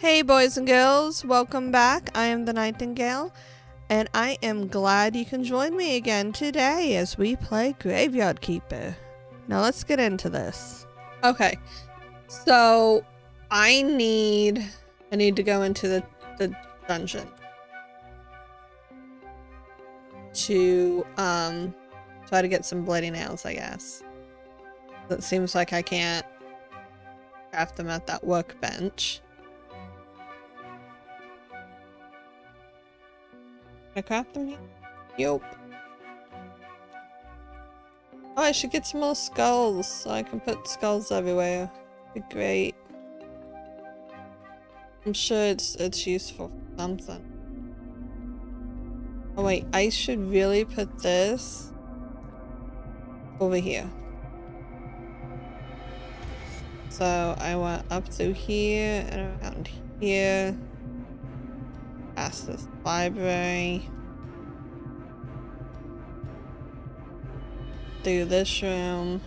Hey, boys and girls, welcome back. I am the Nightengale, and I am glad you can join me again today as we play Graveyard Keeper. Now, let's get into this. Okay, so I need I need to go into the, the dungeon to um try to get some bloody nails, I guess. It seems like I can't craft them at that workbench. I craft them here? Yup. Oh, I should get some more skulls so I can put skulls everywhere. Be great. I'm sure it's it's useful for something. Oh wait, I should really put this over here. So I went up through here and around here. Library. Through this room.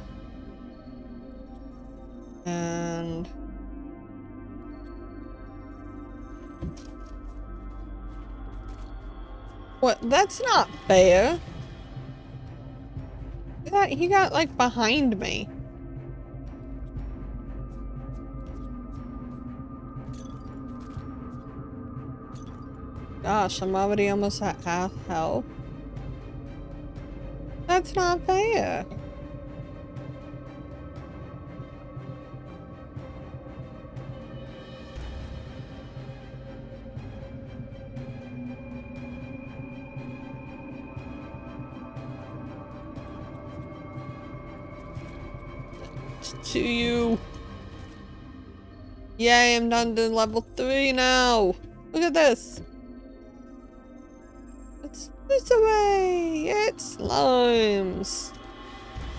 And What? That's not fair. That he got like behind me. Gosh, I'm already almost at half health. That's not fair. To you. Yay, I'm done to level 3 now. Look at this. Away. It's slimes.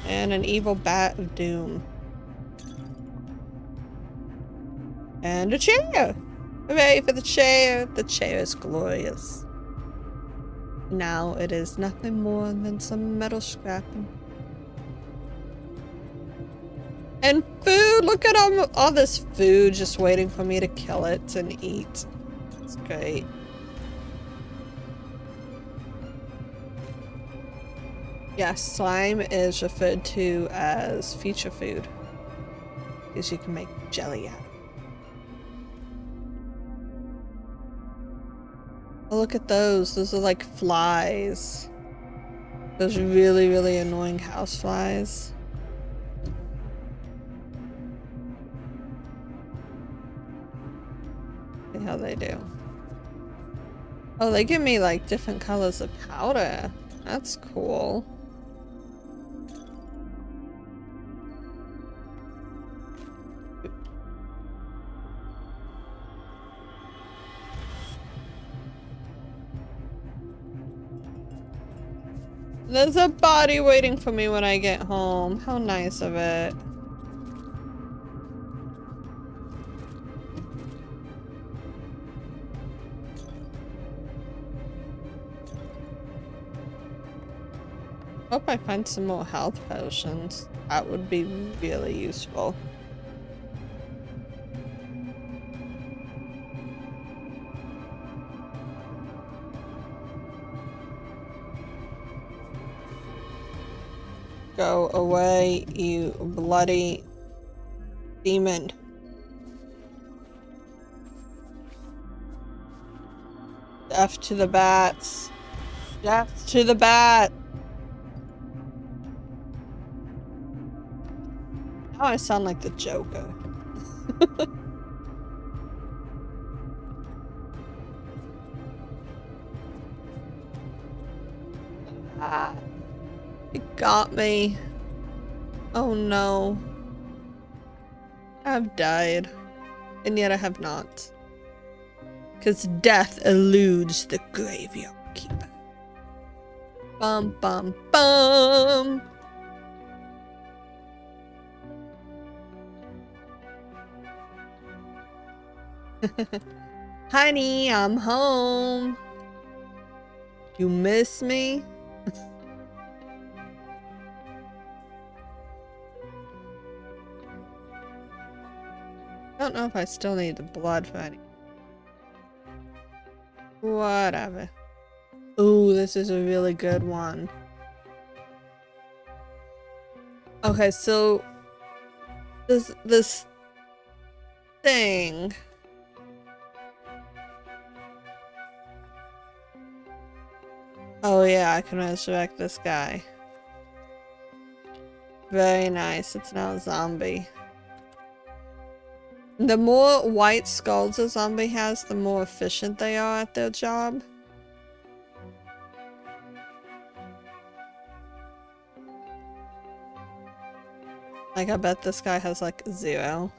And an evil bat of doom. And a chair. Hooray for the chair. The chair is glorious. Now it is nothing more than some metal scrapping. And food! Look at all, all this food just waiting for me to kill it and eat. It's great. Yes, slime is referred to as future food. Because you can make jelly out. Oh, look at those. Those are like flies. Those really, really annoying house flies. See how they do. Oh, they give me like different colors of powder. That's cool. There's a body waiting for me when I get home. How nice of it. Hope I find some more health potions. That would be really useful. Away, you bloody demon. Death to the bats. Death to the bat. Now I sound like the Joker. ah. It got me. Oh no. I've died. And yet I have not. Because death eludes the graveyard keeper. Bum bum bum! Honey, I'm home. You miss me? Don't know if I still need the blood for any. Whatever. Ooh, this is a really good one. Okay, so this this thing Oh yeah, I can resurrect this guy. Very nice. It's now a zombie. The more white skulls a zombie has, the more efficient they are at their job. Like, I bet this guy has like zero.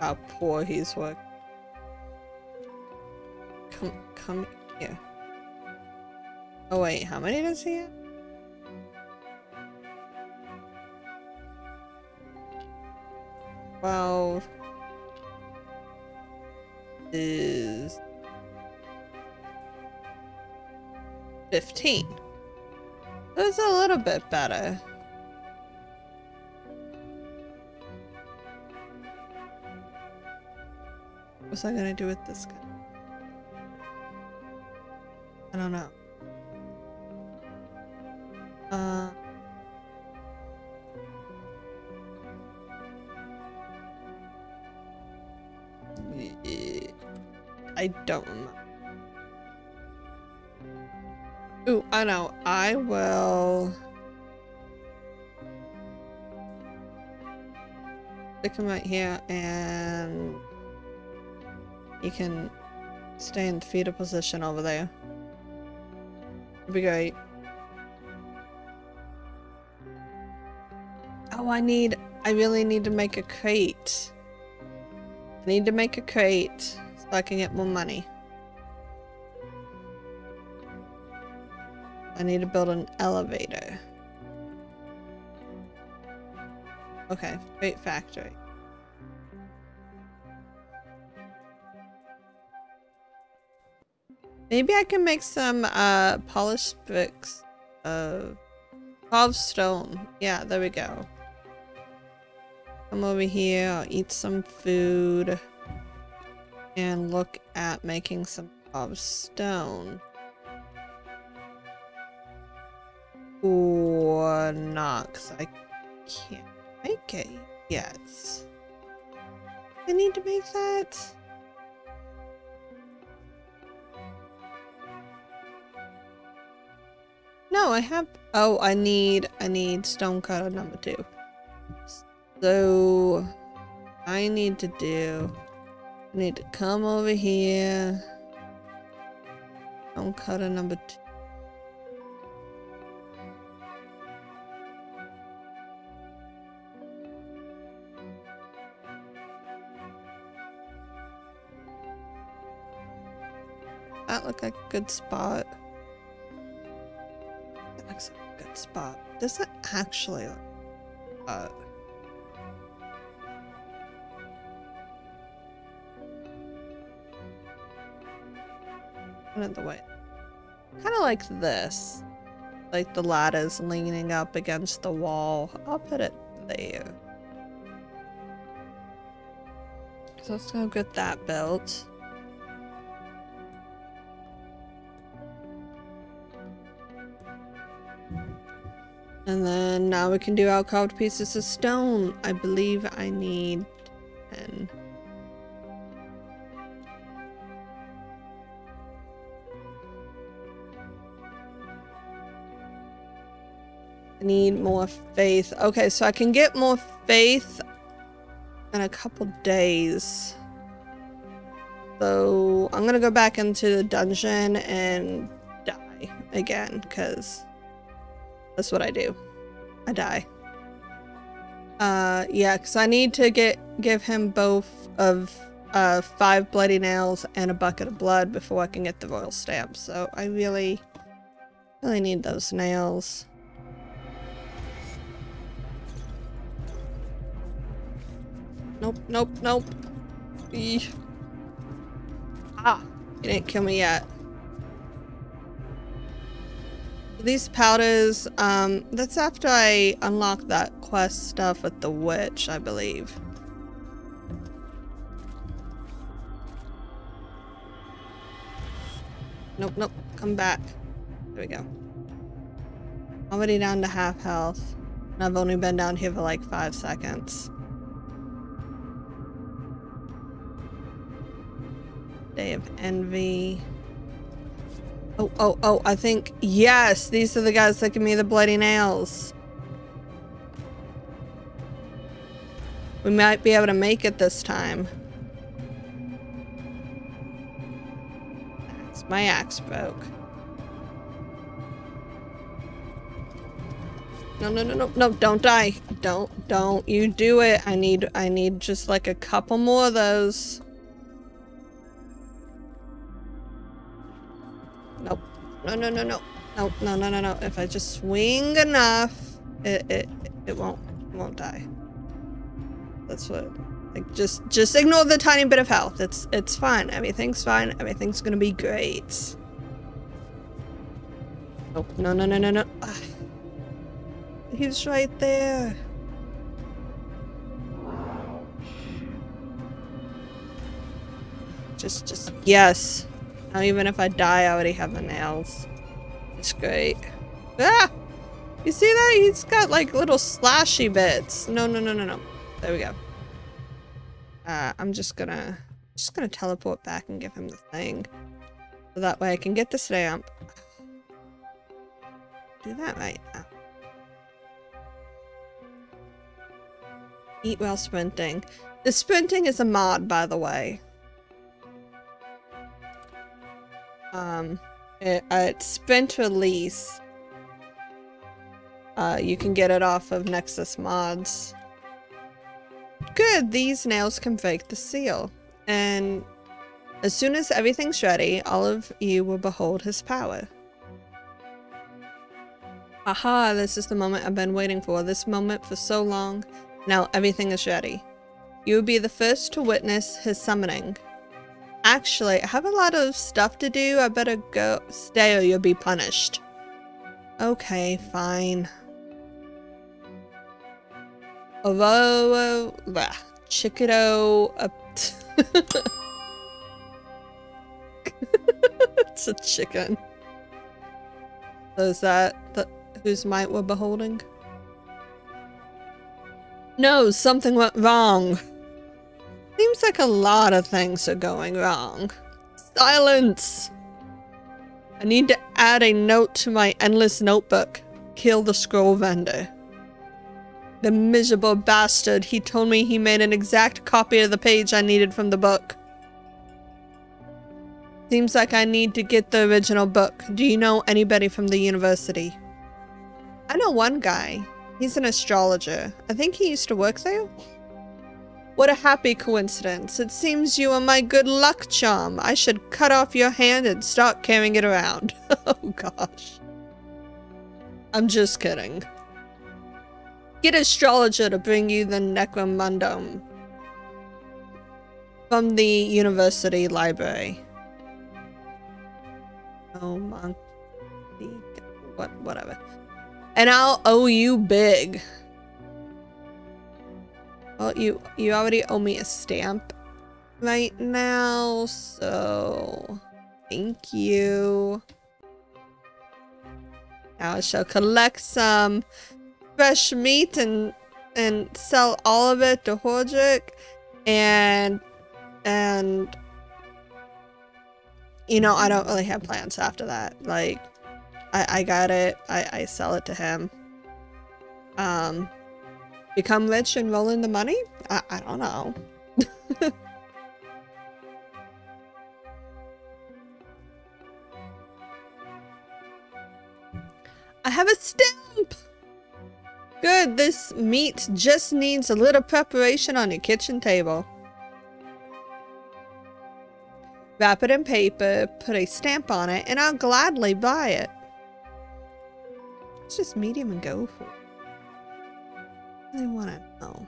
How poor he's worked. Come, come here. Oh wait, how many does he have? Twelve is fifteen. That's a little bit better. What's I gonna do with this guy? I don't know. I don't remember. Ooh, I know. I will... Stick him right here and... You can stay in the feeder position over there. It'd be great. Oh, I need... I really need to make a crate. I need to make a crate so I can get more money. I need to build an elevator. Okay, crate factory. Maybe I can make some uh, polished bricks. of carved stone. Yeah, there we go. Come over here, I'll eat some food. And look at making some of stone. Or not, because I can't make it yet. I need to make that? No, I have... Oh, I need... I need stone cutter number two. So... I need to do... Need to come over here. Stone cutter number two. That look like a good spot That looks like a good spot. Does it actually look uh of the way. Kind of like this. Like the ladder's leaning up against the wall. I'll put it there. So let's go get that built. And then now we can do carved pieces of stone. I believe I need 10. Need more faith. Okay, so I can get more faith in a couple days. So I'm gonna go back into the dungeon and die again, because that's what I do. I die. Uh, yeah, because I need to get give him both of uh, five bloody nails and a bucket of blood before I can get the royal stamp. So I really, really need those nails. Nope, nope, nope. Eesh. Ah, you didn't kill me yet. These powders, um, that's after I unlock that quest stuff with the witch, I believe. Nope, nope. Come back. There we go. Already down to half health. And I've only been down here for like five seconds. Day of Envy. Oh, oh, oh, I think, yes, these are the guys that give me the bloody nails. We might be able to make it this time. That's My axe broke. No, no, no, no, no, don't die. Don't, don't you do it. I need, I need just like a couple more of those. Nope. No, no, no, no. Nope, no, no, no, no. If I just swing enough, it, it, it won't, won't die. That's what, like, just, just ignore the tiny bit of health. It's, it's fine. Everything's fine. Everything's gonna be great. Oh, no, no, no, no, no. Ah. He's right there. Just, just, yes. Now even if I die, I already have the nails. It's great. Ah! You see that? He's got like little slashy bits. No, no, no, no, no. There we go. Uh, I'm just gonna, just gonna teleport back and give him the thing. So that way I can get the stamp. Do that right now. Eat while sprinting. The sprinting is a mod, by the way. Um, it, uh, it's sprint release. Uh, you can get it off of Nexus mods. Good, these nails can break the seal. And as soon as everything's ready, all of you will behold his power. Aha, this is the moment I've been waiting for. This moment for so long. Now everything is ready. You will be the first to witness his summoning. Actually, I have a lot of stuff to do. I better go stay or you'll be punished. Okay, fine. Although, uh, Chickado, uh, it's a chicken. So is that the, whose might we're beholding? No, something went wrong. Seems like a lot of things are going wrong. Silence! I need to add a note to my endless notebook. Kill the scroll vendor. The miserable bastard, he told me he made an exact copy of the page I needed from the book. Seems like I need to get the original book. Do you know anybody from the university? I know one guy. He's an astrologer. I think he used to work there. What a happy coincidence. It seems you are my good luck charm. I should cut off your hand and start carrying it around. oh gosh. I'm just kidding. Get astrologer to bring you the Necromundum from the university library. Oh, monkey. What, whatever. And I'll owe you big. Well, you, you already owe me a stamp right now, so thank you. Now I shall collect some fresh meat and and sell all of it to Horadric and and you know I don't really have plans after that like I, I got it. I, I sell it to him. Um, become rich and roll in the money? I, I don't know. I have a stamp! Good, this meat just needs a little preparation on your kitchen table. Wrap it in paper, put a stamp on it, and I'll gladly buy it. Let's just medium and go for it. I want to know.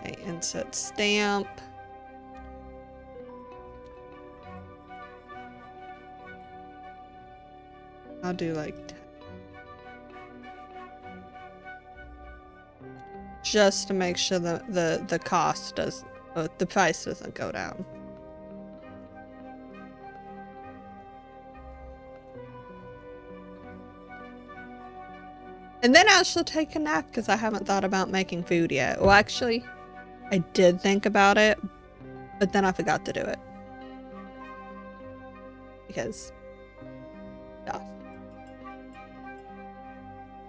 Okay, insert stamp. I'll do like just to make sure that the the cost does uh, the price doesn't go down. And then I shall take a nap because I haven't thought about making food yet. Well, actually, I did think about it, but then I forgot to do it. Because.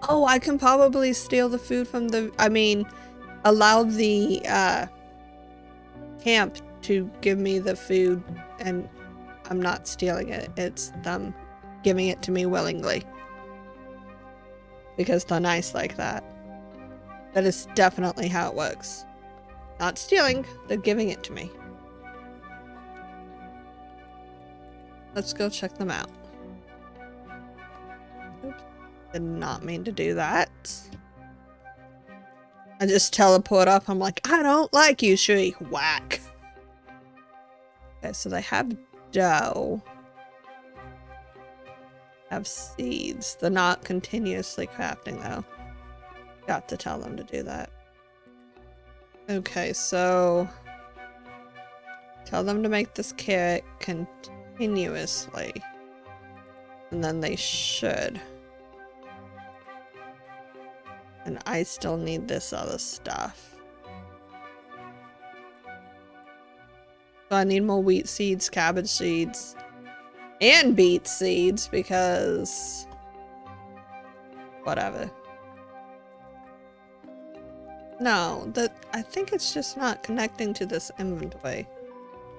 Oh, I can probably steal the food from the I mean, allow the uh camp to give me the food and I'm not stealing it. It's them giving it to me willingly. Because they're nice like that. That is definitely how it works. Not stealing, they're giving it to me. Let's go check them out. Oops. Did not mean to do that. I just teleport up. I'm like, I don't like you, Shui. Whack. Okay, so they have dough. Have seeds. They're not continuously crafting, though. Got to tell them to do that. Okay, so... Tell them to make this carrot continuously. And then they should. And I still need this other stuff. So I need more wheat seeds, cabbage seeds, and beet seeds because whatever. No, that I think it's just not connecting to this inventory.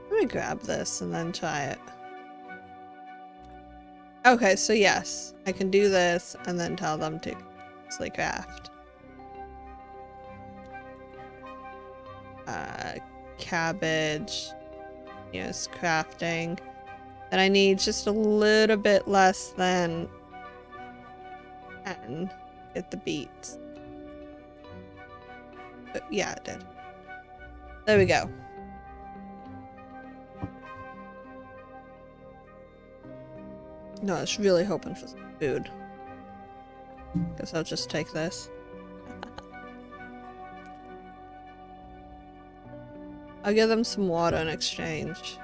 Let me grab this and then try it. Okay, so yes, I can do this and then tell them to craft. Cabbage, yes, crafting. And I need just a little bit less than 10 get the beets. But yeah, it did. There we go. No, I was really hoping for food. Guess I'll just take this. I'll give them some water in exchange.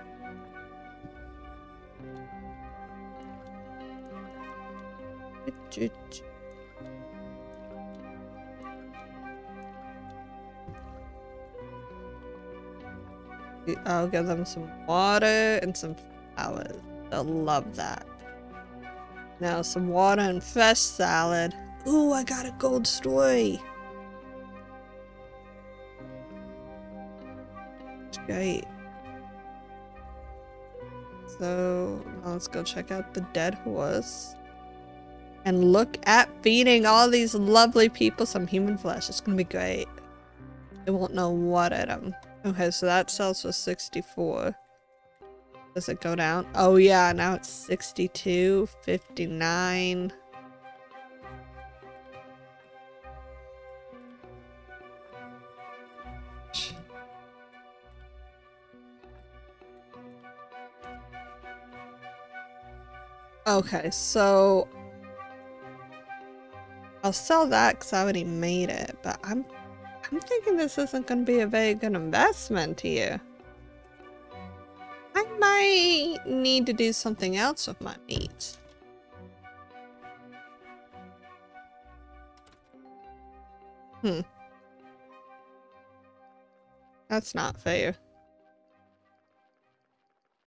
I'll give them some water and some flowers. They'll love that. Now some water and fresh salad. Ooh, I got a gold story. Great. So let's go check out the dead horse. And look at feeding all these lovely people some human flesh. It's gonna be great. They won't know what at them. Okay, so that sells for 64. Does it go down? Oh yeah, now it's 62, 59. Okay, so I'll sell that because I already made it, but I'm I'm thinking this isn't going to be a very good investment here. I might need to do something else with my meat. Hmm. That's not fair.